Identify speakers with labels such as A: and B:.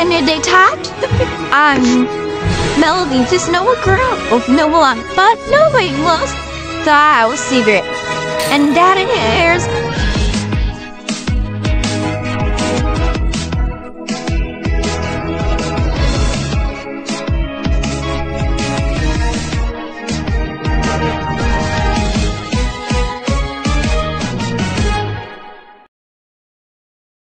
A: And are they talked? I'm Melody, just know a girl oh, of no one, but nobody lost the house secret. And that it is